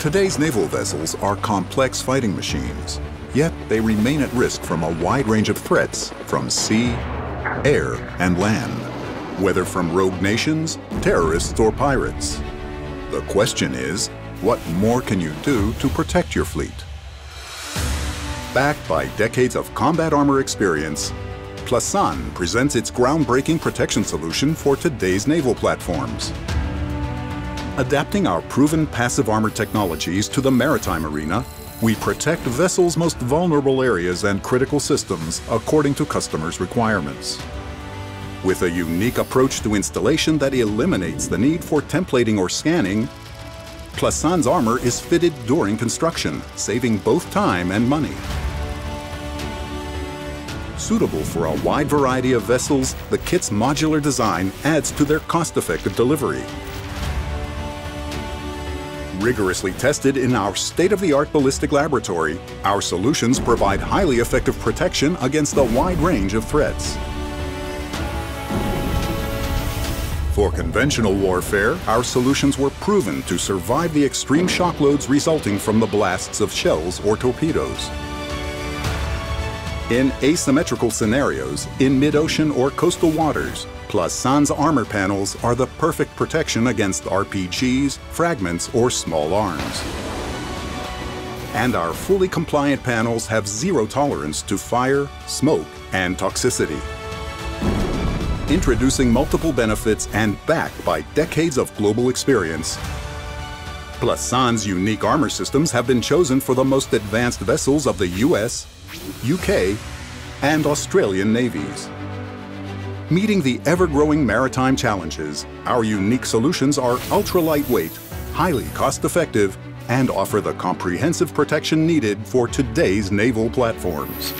Today's naval vessels are complex fighting machines, yet they remain at risk from a wide range of threats from sea, air, and land, whether from rogue nations, terrorists, or pirates. The question is, what more can you do to protect your fleet? Backed by decades of combat armor experience, Plasan presents its groundbreaking protection solution for today's naval platforms. Adapting our proven passive armor technologies to the maritime arena, we protect vessels' most vulnerable areas and critical systems according to customers' requirements. With a unique approach to installation that eliminates the need for templating or scanning, Plasan's armor is fitted during construction, saving both time and money. Suitable for a wide variety of vessels, the kit's modular design adds to their cost-effective delivery. Rigorously tested in our state-of-the-art ballistic laboratory, our solutions provide highly effective protection against a wide range of threats. For conventional warfare, our solutions were proven to survive the extreme shock loads resulting from the blasts of shells or torpedoes. In asymmetrical scenarios, in mid-ocean or coastal waters, Plasan's armor panels are the perfect protection against RPGs, fragments, or small arms. And our fully compliant panels have zero tolerance to fire, smoke, and toxicity. Introducing multiple benefits and backed by decades of global experience, Plasan's unique armor systems have been chosen for the most advanced vessels of the US, UK, and Australian navies. Meeting the ever-growing maritime challenges, our unique solutions are ultra-lightweight, highly cost-effective, and offer the comprehensive protection needed for today's naval platforms.